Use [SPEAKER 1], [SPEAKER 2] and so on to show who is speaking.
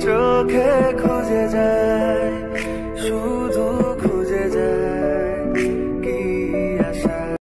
[SPEAKER 1] চোখে খুঁজে যায় শুধু খুঁজে যায় কি আশা?